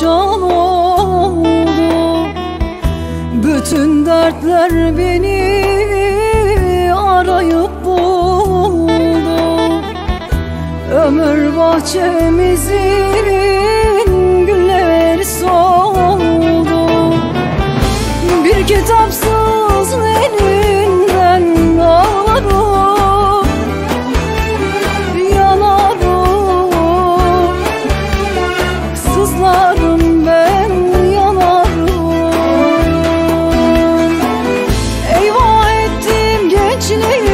perişan oldu. Bütün dertler beni arayıp buldu. Ömür bahçemizin gülleri soldu. Bir kitapsın içine